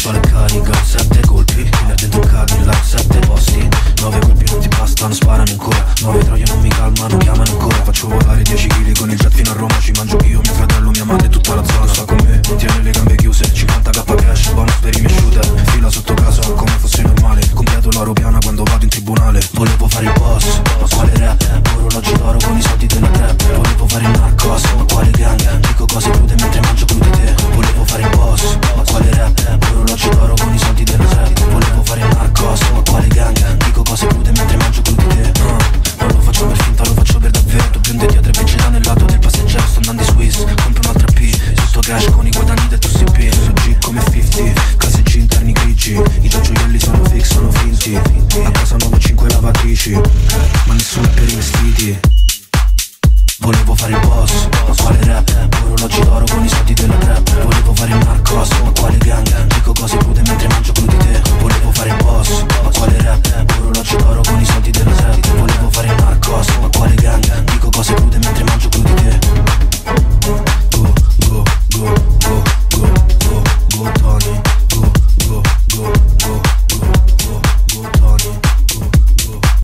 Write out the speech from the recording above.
Faccio il carico sette colpi Fino dentro il Cadillac, sette posti. Nove colpi non ti bastano, sparano ancora. Nove troie non mi calmano, chiamano ancora. Faccio volare dieci chili con il jet fino a Roma Ci mangio io, mio fratello, mia madre Flash con i guadagni del tuo sei Su G come 50 Case G interni grigi. I tuoi gioielli sono fix, sono finti. A casa nuova 5 lavatrici. Ma nessuno è per i vestiti. Volevo fare il boss Ma quale rap? Orologi d'oro con